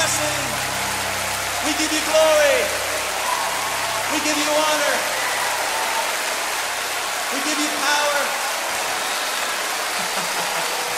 We give you glory. We give you honor. We give you power.